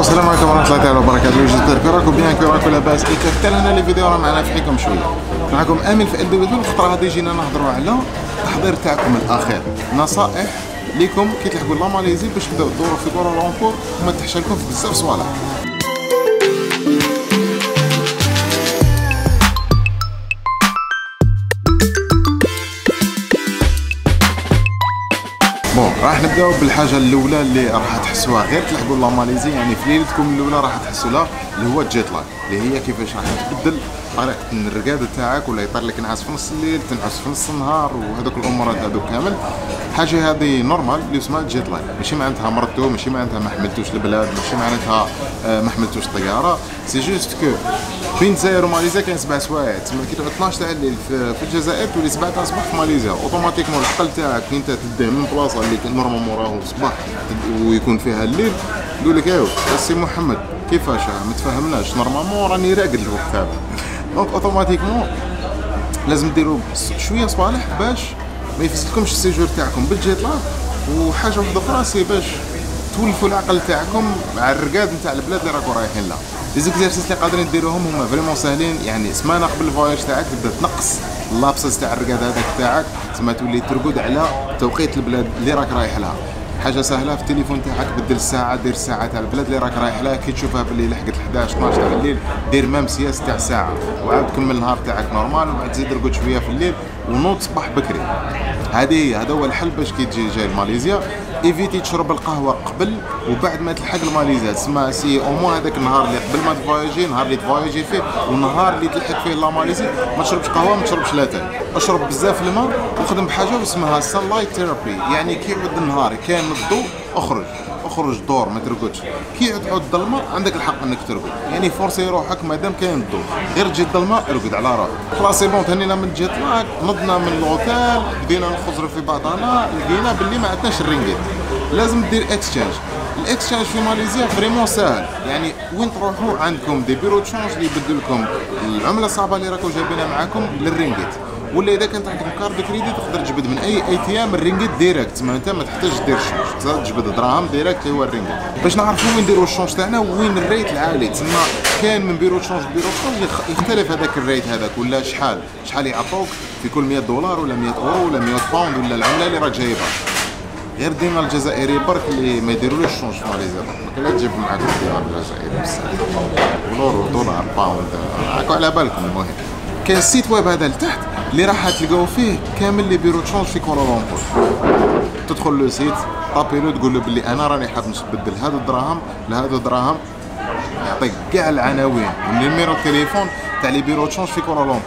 السلام عليكم ورحمة الله تعالى وبركاته. لكم راكم بيان كو راكم لاباس حتى أنا لي فيديو راه معنا فيكم شوية. معكم امين في ال دبليو الخطره غادي جينا نهضروا على التحضير تاعكم الأخير. نصائح ليكم. كي تلحقوا لا ماليزي باش تبداو تدوروا في كورالونكور وما تحشلكم في بزاف صوالح. راح نبداو بالحاجة الأولى اللي راح تحسوها غير تلحقوا la Malaisie يعني في ليلتكم الأولى راح تحسوا لها اللي هو ال jet lag اللي هي كيفاش راح تبدل طريقه الرقاد تاعك ولا يطير لك نعاس في نص الليل تنعس في نص النهار وهذوك الامورات هذوك كامل. حاجة هذه normal اللي اسمها jet lag ماشي معناتها مرضتو ماشي معناتها ما حملتوش البلاد ماشي معناتها آه، ما حملتوش الطيارة. c'est juste que بين الجزائر وماليزيا كاين سبع سوايع تسمى كي تعود 12 تاع الليل في, الجزائر تولي 7 تاع الصباح في ماليزيا. automatiquement العقل تاعك كي انت تديه من بلاصة اللي normalement راهو الصباح ويكون فيها الليل يقول لك ايوا سي محمد كيفاش؟ ما تفهمناش normalement راني راقد الوقت هذا. donc automatiquement لازم ديروا شوية صوالح باش ما يفسدكمش ال séjour تاعكم. بال jet lag وحاجة واحدة أخرى c'est باش تولفوا العقل تاعكم مع الرقاد نتاع البلاد اللي راكم رايحين لها. les exercices اللي قادرين ديروهم هما vraiment ساهلين يعني سمانة قبل ال voyage تاعك تبدأ تنقص ال lapses تاع الرقاد هذاك تاعك. تسمى تولي ترقد على توقيت البلاد اللي راك رايح لها. حاجة سهلة في التليفون تاعك بدل الساعة دير الساعة تاع البلاد اللي راك رايح لها كي تشوفها باللي لحقت 11 12 تاع الليل دير même sieste تاع ساعة. وعاود كمل النهار تاعك normal وبعد زيد رقد شوية في الليل ونوض صباح بكري. هذه هذا هو الحل باش كي تجي جاي لماليزيا. évitez تشرب القهوة قبل وبعد ما تلحق لماليزيا تسمى c'est au moins هذاك النهار اللي قبل ما تفواياجي نهار اللي تفواياجي فيه والنهار اللي تلحق فيه la ماليزيا. ما تشربش قهوة ما تشربش لاتاي أشرب بزاف الماء وخدم بحاجة اسمها sunlight therapy يعني كي يعود النهار كان الضوء أخرج. اخرج دور ما ترقدش. كي تعود الظلمه عندك الحق إنك ترقد. يعني forcer روحك مادام كاين الضوء غير تجي الظلمة ارقد على روحك خلاص c'est bon تهنينا من jet lag نضنا من الأوتيل بدينا نخزروا في بعضنا لقينا باللي ما عندناش الرينجيت لازم دير exchange ال exchange في ماليزيا vraiment ساهل. يعني وين تروحوا عندكم des bureaux d'change اللي يبدل لكم العملة الصعبة اللي راكم جايبينها معاكم للرينجيت ولا اذا كانت عندكم carte crédit تقدر تجبد من اي ATM الرينجيت direct. تسمى انت ما تحتاج دير change تجبد دراهم direct هو الرينجيت باش نعرفوا وين نديروا ال change تاعنا وين ال rate العالي. تسمى كاين من bureau d'change bureau d'change يختلف هذاك ال rate هذاك ولا شحال. شحال يعطوك في كل 100 دولار ولا 100 أورو ولا 100 باوند ولا العملة اللي راك جايبها. غير ديما الجزائري برك اللي ما يديرولوش change في ماليزيا. برك لا تجيب معاك الدينار الجزائري و l'euro دولار باوند. على بالكم المهم. كاين ال site web هذا لتحت. اللي راح تلقاو فيه كامل les bureaux d'change في كوالالمبور تدخل le site طابي له تقول له باللي أنا راني حاب نبدل هذا الدراهم لهذا الدراهم. يعطيك كاع العناوين. وال numéro التليفون تاع les bureaux d'change في كوالالمبور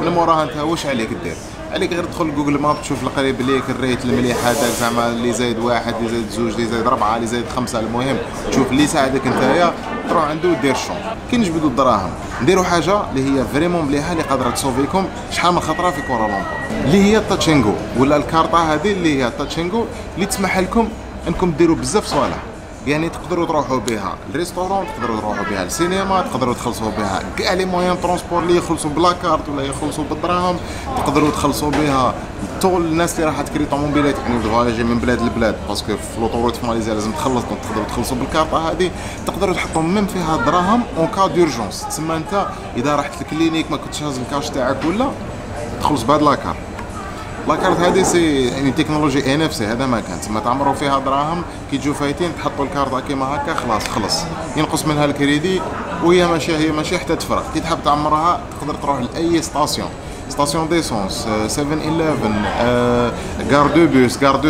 من موراها أنت واش عليك دير؟ عليك غير تدخل Google Maps تشوف القريب ليك ال rate المليح هذاك زعما اللي زايد واحد اللي زايد زوج اللي زايد ربعة اللي زايد خمسة. المهم تشوف اللي يساعدك نتايا تروح عنده ودير ال change كي نجبدوا الدراهم نديروا حاجة اللي هي vraiment مليحة اللي قادرة تسوفيكم شحال من خطرة في كوالالمبور اللي هي ال Touch 'n Go ولا الكارطة هذه اللي هي ال Touch 'n Go اللي تسمح لكم انكم ديروا بزاف صوالح. يعني تقدروا تروحوا بها ال restaurant تقدروا تروحوا بها السينما تقدروا تخلصوا بها كاع les moyens transport اللي يخلصوا بلا كارت ولا يخلصوا بالدراهم تقدروا تخلصوا بها طول الناس اللي راح تكري طوموبيلات يعني تفواياجي من بلاد لبلاد parce que في l'autoroute في ماليزيا لازم تخلص donc تقدروا تخلصوا بالكارطه هذه تقدروا تحطوا même فيها دراهم en cas d'urgence تسمى أنت إذا رحت ال clinique ما كنتش هاز الكاش تاعك ولا تخلص بهاد la carte. la carte هذه c'est يعني technologie NFC هذا ما كان تما تعمروا فيها دراهم كي تجوا فايتين تحطوا الكارت كيما هكا خلاص خلص. ينقص منها الكريدي وهي ماشيه هي ماشيه حتى تفرغ. كي تحب تعمرها تقدر تروح لأي station. station d'essence 7 11 gare de bus gare de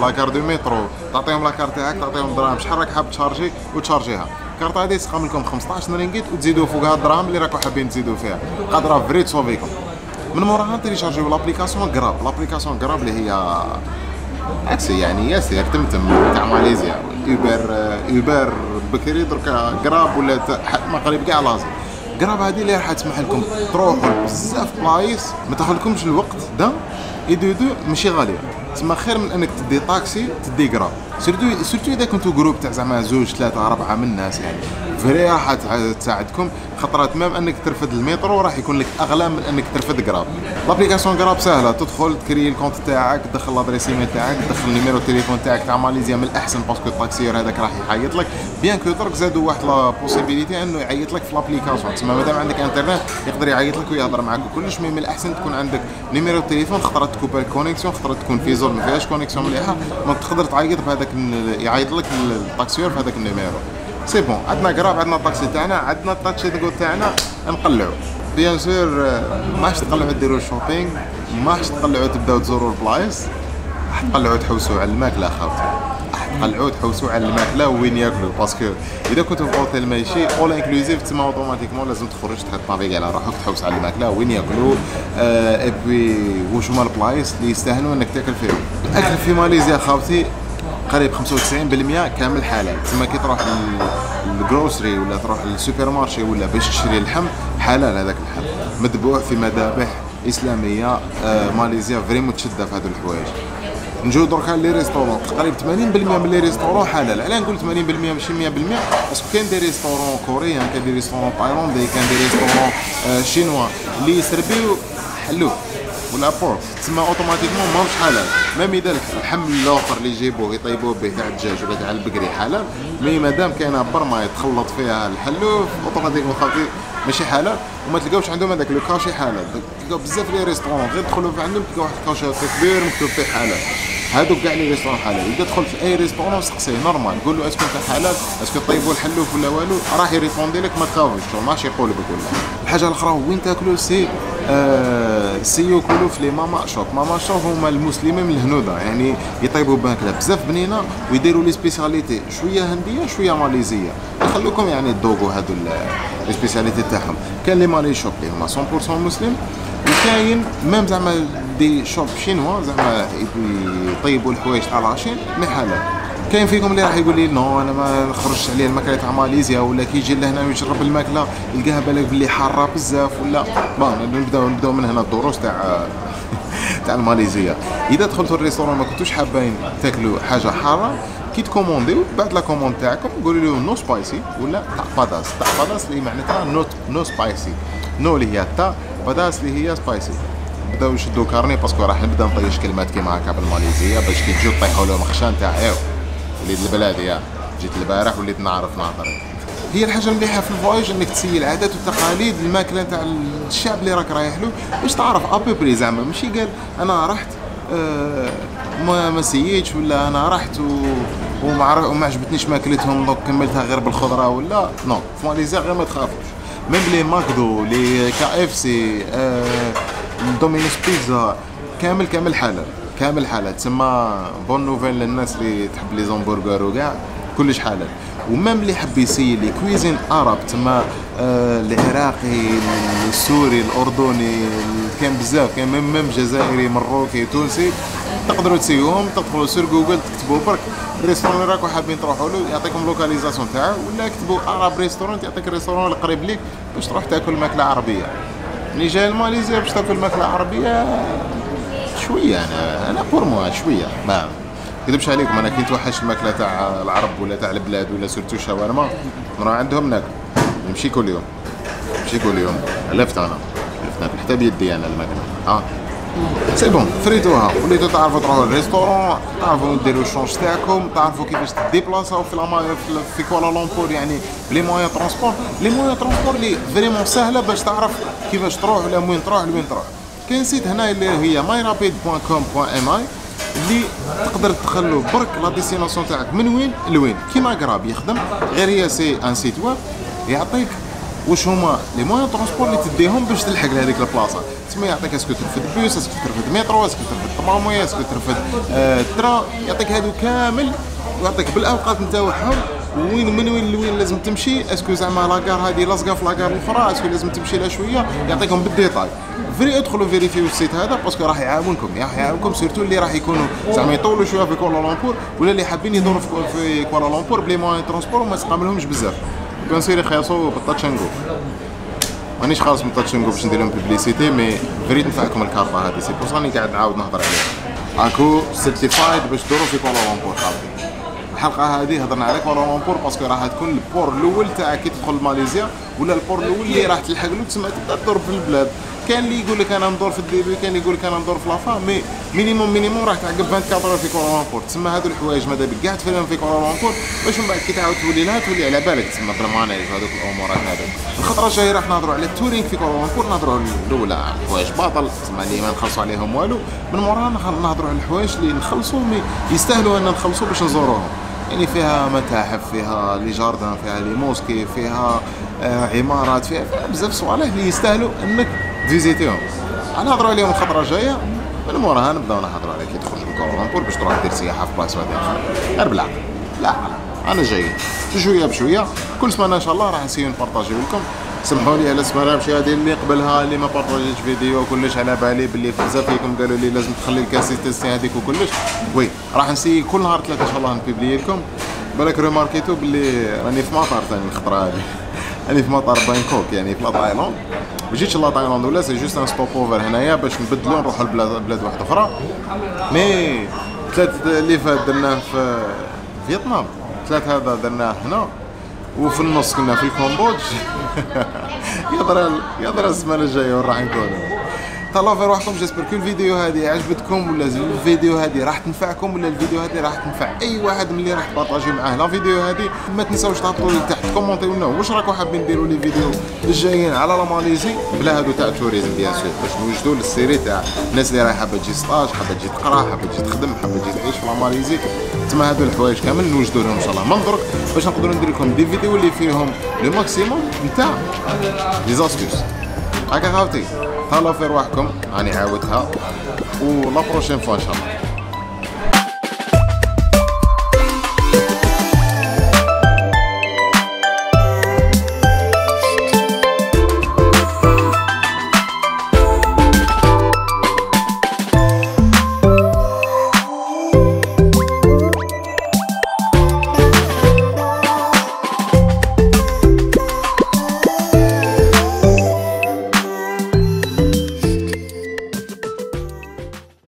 la gare de métro تعطيهم la carte تاعك تعطيهم دراهم. شحال راك حاب تشارجي وتشارجيها. الكارت هذه تسقم لكم 15 رينجيت وتزيدوا فوقها الدراهم اللي راكم حابين تزيدوا فيها. قادرة vraiment تسوفيكم من موراها téléchargez l'application Grab l'application Grab اللي هي تاكسي يعني ياسر تمتم تاع ماليزيا. Uber Uber بكري دركا Grab ولا مقرب كاع لازم. Grab هذه اللي راح تسمح لكم تروحوا بزاف بلايص ما تاخذلكمش الوقت. دا اي دو دو ماشي غاليه تسمى خير من انك تدي طاكسي تدي Grab surtout surtout اذا كنتو groupe تاع زعما زوج ثلاثة اربعه من الناس يعني vrai راح تساعدكم خطرات même انك ترفد المترو راح يكون لك اغلى من انك ترفد Grab l'application Grab سهله تدخل تكري ال compte تاعك تدخل l'adresse email تاعك تدخل ال numéro التليفون تاعك تاع ماليزيا من الاحسن parce que ال taxieur هذاك راح يعيط لك bien que درك زادوا واحد la possibilité انه يعيط لك في l'application تسمى مادام عندك انترنت يقدر يعيط لك ويهضر معاك وكلش mais من الاحسن تكون عندك numéro التليفون خطرات تكوبا ال connexion خطرات تكون في zone ما فيهاش connexion مليحة. donc تقدر تعيط بهذاك ال- يعيط لك ال taxieur في هذاك ال numéro c'est bon عندنا Grab عندنا الطاكسي تاعنا عندنا الطاكسي تاعنا نقلعوا bien sûr ما حش تقلعوا ديروا shopping ما حش تقلعوا تبداو تزوروا البلايص تقلعوا تحوسوا على الماكله راح تقلعوا تحوسوا على الماكله وين ياكلوا parce que إذا كنتوا في أوتيل ماشي all inclusive تسمى automatiquement لازم تخرج تحط نافيغي على روحك تحوس على الماكله وين ياكلوا آه اي واش هما البلايص اللي يستاهلوا إنك تأكل فيهم؟ الاكل في ماليزيا خاوتي قريب 95% كامل حلال تسمى كي تروح لل grocery ولا تروح لل supermarché ولا باش تشري اللحم حلال هذاك اللحم مذبوح في مذابح إسلامية آه ماليزيا vrai متشدة في هذو الحوايج. نجيو دركا les restaurants. تقريبا 80% من les restaurants حلال. علاه نقول 80% ماشي 100% parce que كاين des restaurants coréens كاين des restaurants تايلاندي كاين des restaurants آه chinois. اللي يسربيو le porc. تسمى automatiquement ماهوش حلال. même اذا اللحم الآخر اللي يجيبوه يطيبوه به تاع الدجاج ولا تاع البقري حلال. mais مادام كاينة برما يتخلط فيها الحلوف automatiquement خاطي ماشي حلال. وما تلقاوش عندهم هذاك le cachet حلال. تلقاو بزاف les restaurants. غير تدخلوا عندهم تلقاو واحد ال cachet كبير مكتوب فيه حلال. هادوك كاع les restaurants حلال إذا دخلت في أي restaurant سقسيه normal. قول له est-ce que انت حلال est-ce que طيبوا الحلوف ولا والو. راح يريبوندي لك ما تخافش. ماشي يقول لك ولا. الحاجة الأخرى وين تاكلوا سي آه سي ياكلوا في les mamak shop mamak shop هما المسلمين من الهنوده يعني يطيبوا ماكله بزاف بنينة ويديروا les spécialités شوية هندية شوية ماليزية. يخلوكم يعني تذوقوا هادو les spécialités تاعهم. كان les Malay shop اللي هما 100% مسلم وكاين même زعما des shops chinois زعما يطيبوا الحوايج تاع la Chine mais حلال كاين فيكم اللي راح يقول لي non أنا ما نخرجش عليه الماكله تاع ماليزيا ولا كي يجي لهنا ويجرب الماكلة يلقاها بالك بلي حارة بزاف ولا bon نبداو نبدأو من هنا الدروس تاع تاع الماليزيه إذا دخلتوا ال restaurant ما كنتوش حابين تاكلوا حاجة حارة كي تكومونديو بعد la commande تاعكم قولوا له no spicy ولا tak pedas tak pedas اللي معناتها no no spicy no اللي هي tak pedas اللي هي spicy بداو يشدوا carnet parce que راح نبدأ نطيش كلمات كيما هكا بالماليزية باش كي تجيو طيحوا لهم خشان تاع ايو وليد البلاد يا. جيت البارح وليت نعرف نهضر هي الحاجة المليحه في ال voyage إنك تسيي العادات والتقاليد الماكلة تاع الشعب اللي راك رايح له. باش تعرف à peu près زعما ماشي قال أنا رحت آه ما سييتش ولا أنا رحت و وما وما عجبتنيش ماكلتهم donc كملتها غير بالخضرة ولا non في ماليزيا غير ما تخافوش même les McDo les KFC آه Domino's Pizza كامل كامل حلال كامل حلال تسمى bonne nouvelle للناس اللي تحب les hamburgers وكاع كلش حلال و même اللي يحب يسيي les cuisines arabes تما العراقي السوري الأردني كان بزاف. كان même جزائري مروكي تونسي. تقدروا تسيوهم تدخلوا sur Google تكتبوا برك ال restaurant اللي راكم حابين تروحوا له يعطيكم localisation تاعو. ولا كتبوا Arab restaurant يعطيك ال restaurant القريب ليك باش تروح تاكل ماكلة عربية. ملي جاي لماليزيا باش تاكل ماكلة عربية شوية أنا أنا pour moi شوية ما كذبش عليكم أنا كي نتوحش الماكلة تاع العرب ولا تاع البلاد ولا surtout الشاورما نروح عندهم ناكل. نمشي كل يوم نمشي كل يوم. والفت أنا؟ والفت ناكل حتى بيدي أنا الماكلة. آه. c'est bon فريتوها وليتو تعرفوا تروحوا لل restaurant تعرفوا ديروا ال change تاعكم تعرفوا كيفاش تديبلاصاو في لما في- في كوالالمبور يعني ب les moyens transport les moyens transport اللي vraiment سهله باش تعرف كيفاش تروح ولا وين تروح لوين تروح كاين site هنا اللي هي myRapid.com.mi اللي تقدر تدخلوا برك la destination تاعك من وين لوين كيما Grab يخدم غير هي c'est un site web يعطيك واش هما les moyens transport اللي تديهم باش تلحق لهذيك البلاصة؟ تسمى يعطيك اسكو ترفد بيوس اسكو ترفد مترو اسكو ترفد طراموي اسكو ترفد آه train يعطيك هادو كامل ويعطيك بالأوقات نتاعهم وين من وين لوين لازم تمشي اسكو زعما لاكار هذه لاصقه في لاكار الاخرى اسكو لازم تمشي لها شوية يعطيكم بالديتاي. فري ادخلوا فيريفيو السيت هذا باسكو راح يعاونكم راح يعاونكم سيرتو اللي راح يكونوا زعما يطولوا شوية في كوالالمبور ولا اللي حابين يدوروا في- كوالالمبور بلي موان ترونسبور وما يستعملهمش بزاف. كون سيري خياصو بالتاتشانغو مانيش خالص من تاتشنغو باش ندير لهم بيبليسيتي مي فريد نفعكم الكارطة هذه. سي بور راني قاعد نعاود نهضر عليها. اكو سيرتيفايد باش تدوروا في كوالالمبور خاطري الحلقة هذه هضرنا على كوالالمبور parce que راح تكون ال port الأول تاعك كي تدخل ماليزيا ولا ال port الأول اللي راح تلحق له تسمى تبدا تدور في البلاد. كان اللي يقول لك أنا ندور في الديبي كان يقول لك أنا ندور في لافا mais minimum minimum راح تعقب 24 heures في كوالالمبور تسمى هذو الحوايج ماذا بك؟ قاعد تفهم في كوالالمبور باش من بعد كي تعاود تولي لها تولي على بالك تسمى بالمانيج وهذوك الأمورات هذوك الخطرة الجاية راح نهضروا على ال touring في كوالالمبور نهضروا الأولى على الحوايج باطل تسمى اللي ما نخلصوا عليهم والو. من موراها نهضروا على الحوايج اللي نخلصوا مي يستاهلوا أن نخلصوا باش نزوروهم. يعني فيها متاحف فيها les jardins فيها les mosquées فيها آه عمارات فيها, فيها بزاف صوالح اللي يستاهلوا أنك فيزيتيهم نهضروا عليهم الخطرة الجاية. من موراها نبدأو نهضروا على كي تخرج من كوالالمبور باش تروح دير سياحة في بلاصه واحدة أخرى. غير بالعقل لا أنا جاي. شوية بشوية. كل سمانة إن شاء الله راح نسيو نبارطاجيو لكم. سمحوا لي على السمانه ماشي هذه اللي قبلها اللي ما بارطاجيتش فيديو كلش على بالي باللي بزاف فيكم قالوا لي لازم تخلي الكاباسيتي هذيك وكلش. oui راح نسي كل نهار ثلاثة إن شاء الله نبيبلي لكم. بالك ريماركيتو باللي راني في مطار ثاني الخطرة هذه. راني في مطار بانكوك يعني في la Thaïlande ما جيتش la Thaïlande ولا c'est juste un stop over هنايا باش نبدلو نروحو لبلاد بلاد واحدة أخرى. مي ثلاث اللي فات درناه في فيتنام ثلاث هذا درناه هنا وفي النص كنا في الـ Cambodge يضرب يضرب السمانة الجاية وين راح نكونوا تهلاو في روحكم. j'espère que الفيديو هذه عجبتكم ولا الفيديو هذه راح تنفعكم ولا الفيديو هذه راح تنفع أي واحد من اللي راح تبارطاجي معاه؟ la vidéo هذه ما تنساوش تحطوا لي تحت commentez لنا. واش راكم حابين نديروا les vidéos الجايين على la Malaisie؟ بلا هادو تاع ال tourisme bien sûr. باش نوجدوا لل série تاع الناس اللي راهي حابة تجي stage حابة تجي تقرا حابة تجي تخدم حابة تجي تعيش في la Malaisie. تما هادو الحوايج كامل نوجدوا لهم إن شاء الله. من درك باش نقدروا ندير لكم des vidéos اللي فيهم le maximum نتاع لي زاستوس هكا خاوتي تهلاو في رواحكم راني عاودتها ولا بروشين فوا إن شاء الله.